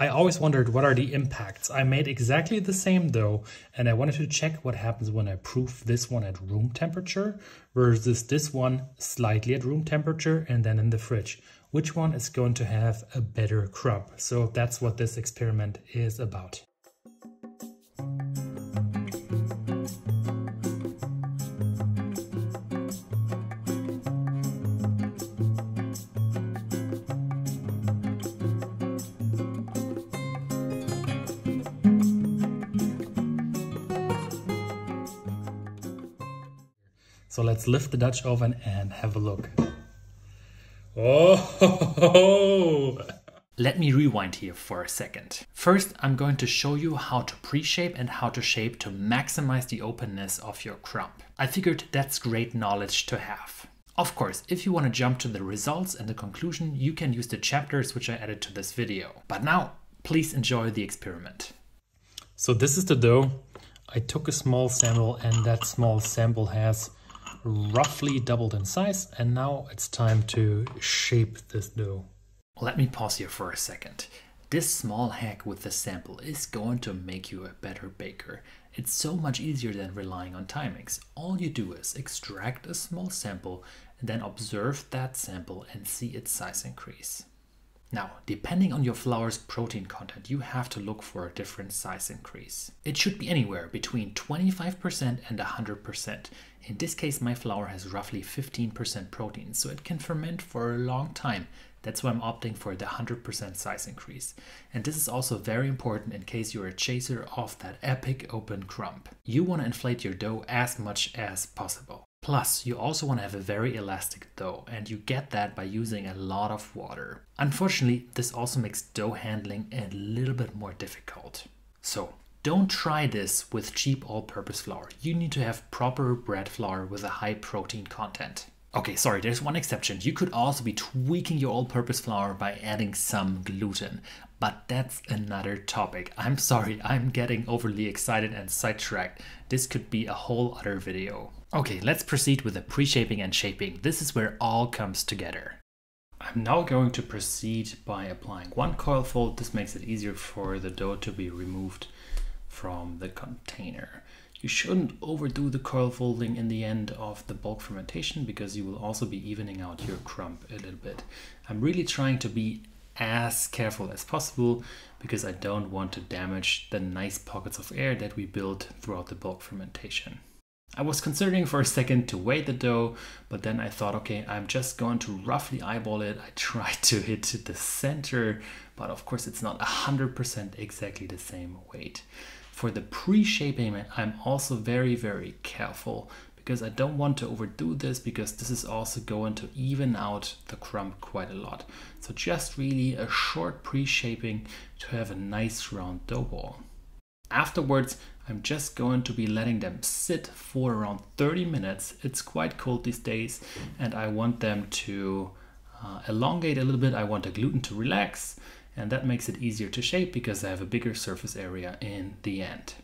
I always wondered what are the impacts. I made exactly the same dough and I wanted to check what happens when I proof this one at room temperature versus this one slightly at room temperature and then in the fridge. Which one is going to have a better crumb? So that's what this experiment is about. So let's lift the Dutch oven and have a look. Oh! Let me rewind here for a second. First, I'm going to show you how to pre-shape and how to shape to maximize the openness of your crumb. I figured that's great knowledge to have. Of course, if you want to jump to the results and the conclusion, you can use the chapters which I added to this video. But now, please enjoy the experiment. So this is the dough. I took a small sample and that small sample has roughly doubled in size and now it's time to shape this dough. Let me pause here for a second. This small hack with the sample is going to make you a better baker. It's so much easier than relying on timings. All you do is extract a small sample and then observe that sample and see its size increase. Now, depending on your flour's protein content, you have to look for a different size increase. It should be anywhere between 25% and 100%. In this case, my flour has roughly 15% protein, so it can ferment for a long time. That's why I'm opting for the 100% size increase. And this is also very important in case you're a chaser of that epic open crumb. You want to inflate your dough as much as possible. Plus, you also want to have a very elastic dough, and you get that by using a lot of water. Unfortunately, this also makes dough handling a little bit more difficult. So, don't try this with cheap all-purpose flour. You need to have proper bread flour with a high protein content. Okay, sorry, there's one exception. You could also be tweaking your all-purpose flour by adding some gluten, but that's another topic. I'm sorry, I'm getting overly excited and sidetracked. This could be a whole other video. Okay, let's proceed with the pre-shaping and shaping. This is where all comes together. I'm now going to proceed by applying one coil fold. This makes it easier for the dough to be removed from the container. You shouldn't overdo the coil folding in the end of the bulk fermentation because you will also be evening out your crumb a little bit. I'm really trying to be as careful as possible because I don't want to damage the nice pockets of air that we built throughout the bulk fermentation. I was considering for a second to weigh the dough, but then I thought, okay, I'm just going to roughly eyeball it. I tried to hit the center, but of course it's not 100% exactly the same weight. For the pre-shaping, I'm also very, very careful because I don't want to overdo this because this is also going to even out the crumb quite a lot. So just really a short pre-shaping to have a nice round dough ball. Afterwards, I'm just going to be letting them sit for around 30 minutes. It's quite cold these days and I want them to uh, elongate a little bit. I want the gluten to relax and that makes it easier to shape because I have a bigger surface area in the end.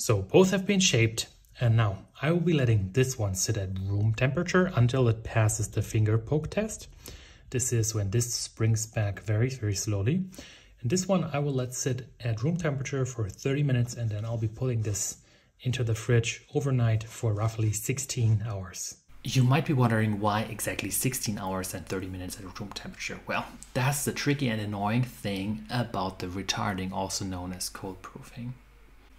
So both have been shaped and now I will be letting this one sit at room temperature until it passes the finger poke test. This is when this springs back very, very slowly. And this one I will let sit at room temperature for 30 minutes and then I'll be pulling this into the fridge overnight for roughly 16 hours. You might be wondering why exactly 16 hours and 30 minutes at room temperature. Well, that's the tricky and annoying thing about the retarding, also known as cold proofing.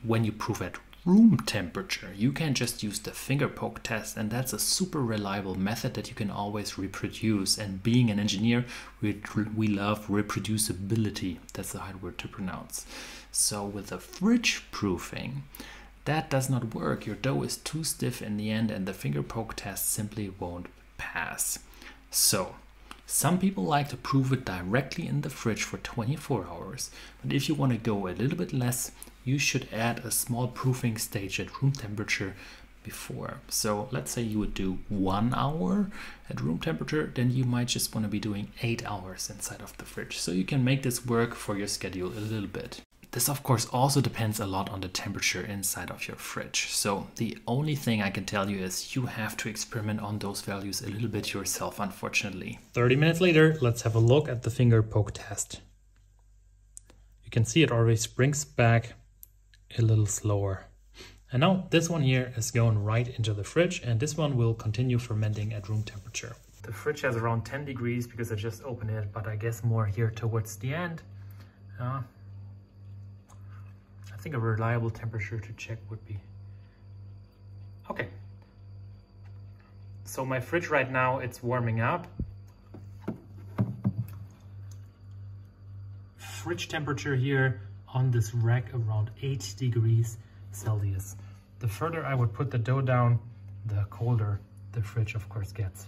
When you proof at room temperature, you can just use the finger poke test, and that's a super reliable method that you can always reproduce. And being an engineer, we, we love reproducibility. That's the hard word to pronounce. So, with the fridge proofing, that does not work. Your dough is too stiff in the end, and the finger poke test simply won't pass. So, some people like to proof it directly in the fridge for 24 hours, but if you want to go a little bit less, you should add a small proofing stage at room temperature before. So let's say you would do one hour at room temperature, then you might just want to be doing eight hours inside of the fridge. So you can make this work for your schedule a little bit. This of course also depends a lot on the temperature inside of your fridge. So the only thing I can tell you is you have to experiment on those values a little bit yourself, unfortunately. 30 minutes later, let's have a look at the finger poke test. You can see it already springs back a little slower. And now this one here is going right into the fridge and this one will continue fermenting at room temperature. The fridge has around 10 degrees because I just opened it, but I guess more here towards the end. Uh, I think a reliable temperature to check would be... Okay. So my fridge right now, it's warming up. Fridge temperature here on this rack around 8 degrees Celsius. The further I would put the dough down, the colder the fridge of course gets.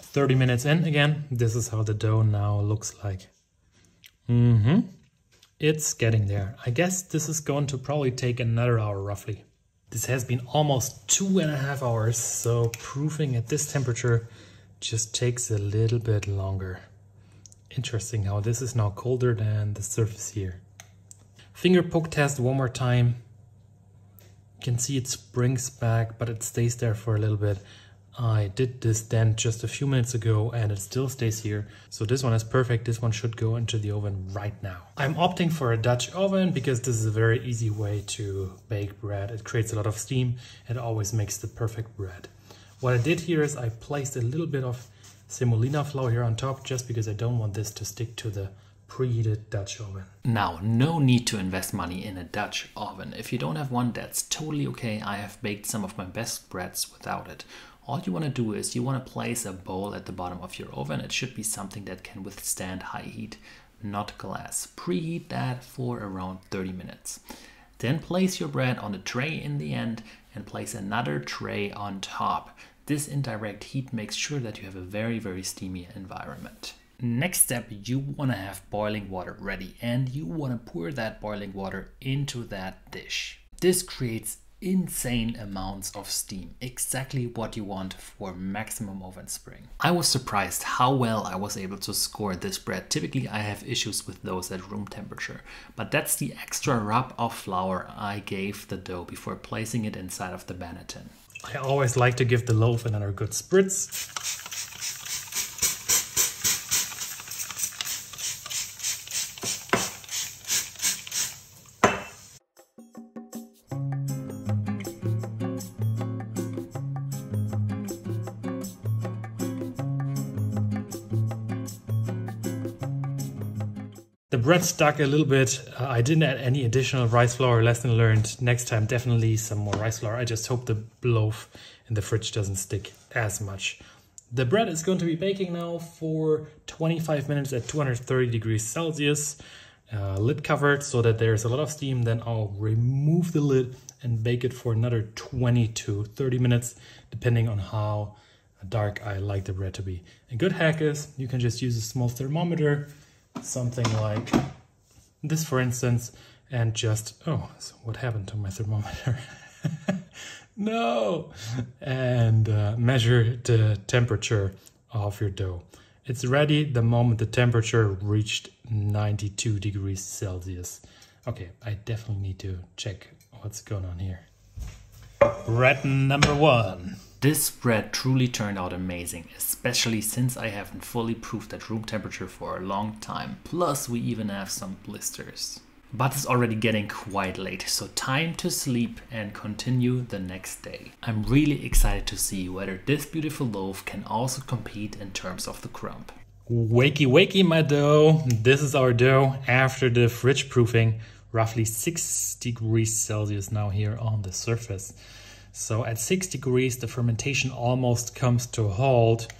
30 minutes in again, this is how the dough now looks like. Mm -hmm. It's getting there. I guess this is going to probably take another hour roughly. This has been almost two and a half hours, so proofing at this temperature just takes a little bit longer. Interesting how this is now colder than the surface here. Finger poke test one more time. You can see it springs back, but it stays there for a little bit. I did this then just a few minutes ago and it still stays here. So this one is perfect. This one should go into the oven right now. I'm opting for a Dutch oven because this is a very easy way to bake bread. It creates a lot of steam It always makes the perfect bread. What I did here is I placed a little bit of semolina flour here on top just because I don't want this to stick to the preheated Dutch oven. Now, no need to invest money in a Dutch oven. If you don't have one, that's totally okay. I have baked some of my best breads without it. All you want to do is you want to place a bowl at the bottom of your oven. It should be something that can withstand high heat, not glass. Preheat that for around 30 minutes. Then place your bread on the tray in the end and place another tray on top. This indirect heat makes sure that you have a very, very steamy environment. Next step, you want to have boiling water ready and you want to pour that boiling water into that dish. This creates insane amounts of steam, exactly what you want for maximum oven spring. I was surprised how well I was able to score this bread. Typically I have issues with those at room temperature, but that's the extra rub of flour I gave the dough before placing it inside of the Banneton. I always like to give the loaf another good spritz. The bread stuck a little bit. Uh, I didn't add any additional rice flour, lesson learned. Next time, definitely some more rice flour. I just hope the loaf in the fridge doesn't stick as much. The bread is going to be baking now for 25 minutes at 230 degrees Celsius, uh, lid covered so that there's a lot of steam. Then I'll remove the lid and bake it for another 20 to 30 minutes, depending on how dark I like the bread to be. A good hack is you can just use a small thermometer something like this, for instance, and just, oh, so what happened to my thermometer? no! And uh, measure the temperature of your dough. It's ready the moment the temperature reached 92 degrees Celsius. Okay, I definitely need to check what's going on here. Bread number one. This bread truly turned out amazing, especially since I haven't fully proofed at room temperature for a long time. Plus we even have some blisters. But it's already getting quite late, so time to sleep and continue the next day. I'm really excited to see whether this beautiful loaf can also compete in terms of the crumb. Wakey wakey my dough. This is our dough after the fridge proofing. Roughly 6 degrees Celsius now here on the surface. So at 6 degrees the fermentation almost comes to a halt.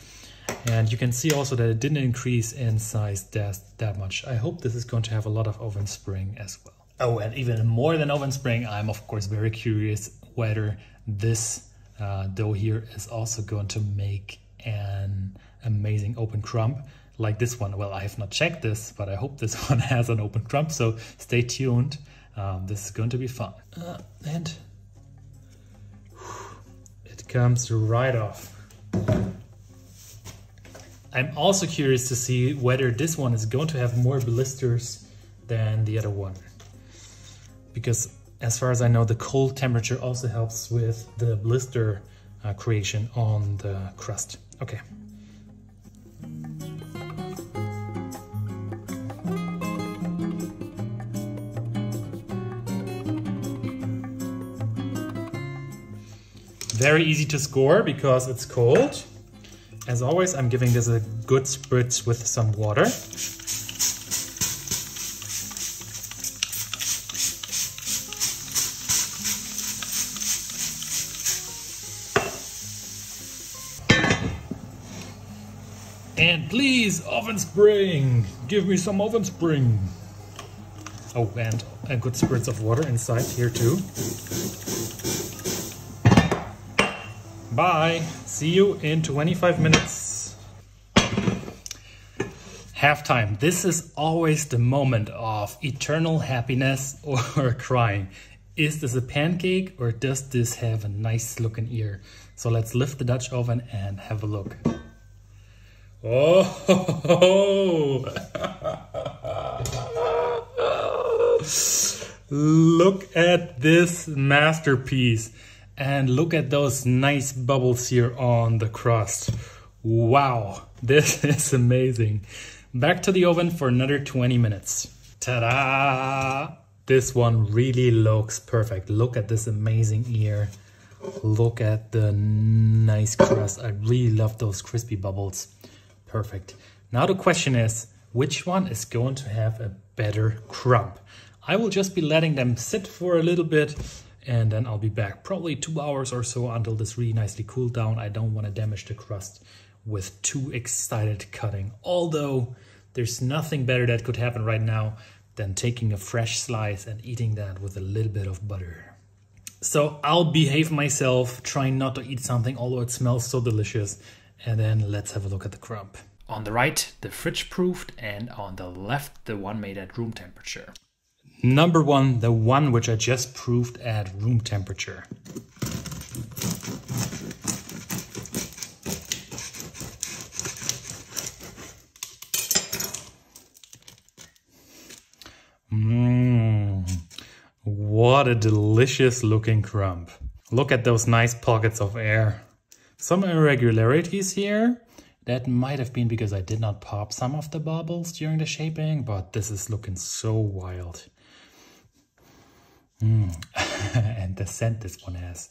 And you can see also that it didn't increase in size that, that much. I hope this is going to have a lot of oven spring as well. Oh, and even more than oven spring, I'm of course very curious whether this uh, dough here is also going to make an amazing open crumb like this one. Well, I have not checked this, but I hope this one has an open crumb, so stay tuned. Um, this is going to be fun. Uh, and comes right off. I'm also curious to see whether this one is going to have more blisters than the other one. Because as far as I know, the cold temperature also helps with the blister uh, creation on the crust. Okay. Very easy to score because it's cold. As always, I'm giving this a good spritz with some water. And please, oven spring! Give me some oven spring! Oh, and a good spritz of water inside here too. Bye. See you in 25 minutes. Halftime. This is always the moment of eternal happiness or crying. Is this a pancake or does this have a nice looking ear? So let's lift the Dutch oven and have a look. Oh, look at this masterpiece. And look at those nice bubbles here on the crust. Wow, this is amazing. Back to the oven for another 20 minutes. Ta-da! This one really looks perfect. Look at this amazing ear. Look at the nice crust. I really love those crispy bubbles. Perfect. Now the question is, which one is going to have a better crumb? I will just be letting them sit for a little bit and then I'll be back probably two hours or so until this really nicely cooled down. I don't want to damage the crust with too excited cutting. Although there's nothing better that could happen right now than taking a fresh slice and eating that with a little bit of butter. So I'll behave myself, trying not to eat something, although it smells so delicious. And then let's have a look at the crumb. On the right, the fridge proofed, and on the left, the one made at room temperature. Number one, the one which I just proved at room temperature. Mmm, what a delicious looking crumb. Look at those nice pockets of air. Some irregularities here. That might have been because I did not pop some of the bubbles during the shaping, but this is looking so wild. Mm. and the scent this one has.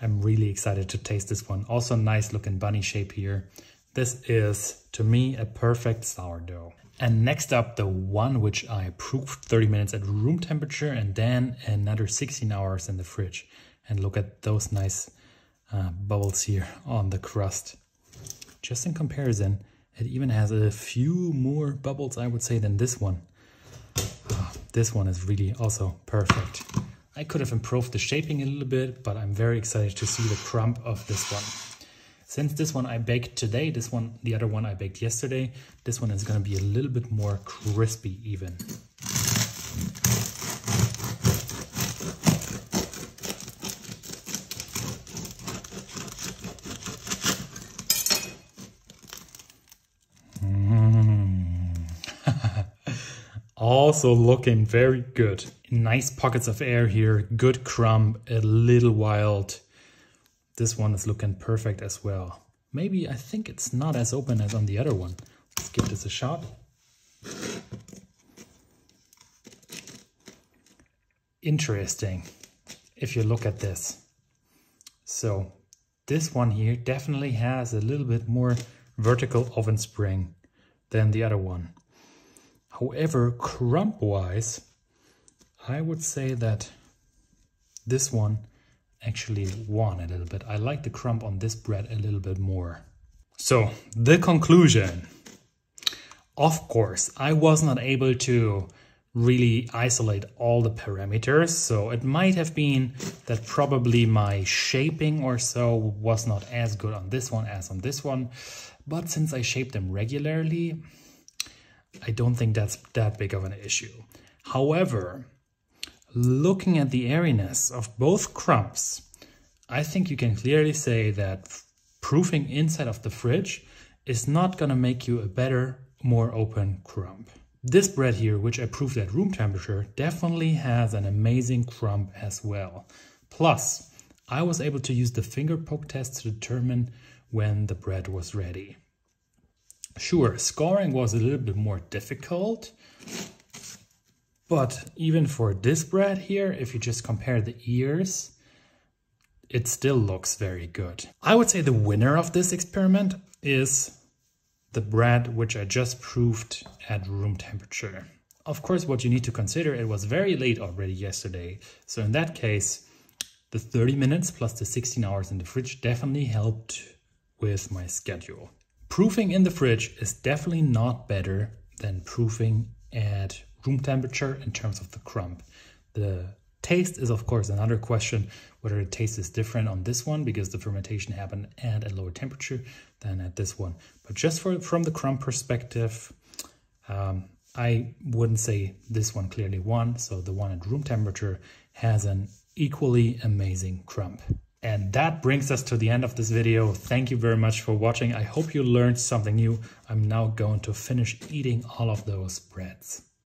I'm really excited to taste this one. Also nice looking bunny shape here. This is, to me, a perfect sourdough. And next up, the one which I proofed 30 minutes at room temperature and then another 16 hours in the fridge. And look at those nice uh, bubbles here on the crust. Just in comparison, it even has a few more bubbles, I would say, than this one. Oh, this one is really also perfect. I could have improved the shaping a little bit, but I'm very excited to see the crumb of this one. Since this one I baked today, this one, the other one I baked yesterday, this one is gonna be a little bit more crispy even. Also looking very good. Nice pockets of air here, good crumb, a little wild. This one is looking perfect as well. Maybe I think it's not as open as on the other one. Let's give this a shot. interesting if you look at this. So this one here definitely has a little bit more vertical oven spring than the other one. However, crumb wise, I would say that this one actually won a little bit. I like the crumb on this bread a little bit more. So the conclusion. Of course, I was not able to really isolate all the parameters. So it might have been that probably my shaping or so was not as good on this one as on this one. But since I shaped them regularly, I don't think that's that big of an issue. However, looking at the airiness of both crumbs, I think you can clearly say that proofing inside of the fridge is not going to make you a better, more open crumb. This bread here, which I proofed at room temperature, definitely has an amazing crumb as well. Plus, I was able to use the finger poke test to determine when the bread was ready. Sure, scoring was a little bit more difficult, but even for this bread here, if you just compare the ears, it still looks very good. I would say the winner of this experiment is the bread which I just proofed at room temperature. Of course, what you need to consider, it was very late already yesterday. So in that case, the 30 minutes plus the 16 hours in the fridge definitely helped with my schedule. Proofing in the fridge is definitely not better than proofing at room temperature in terms of the crumb. The taste is of course another question whether the taste is different on this one because the fermentation happened at a lower temperature than at this one. But just for from the crumb perspective, um, I wouldn't say this one clearly won. So the one at room temperature has an equally amazing crumb. And that brings us to the end of this video. Thank you very much for watching. I hope you learned something new. I'm now going to finish eating all of those breads.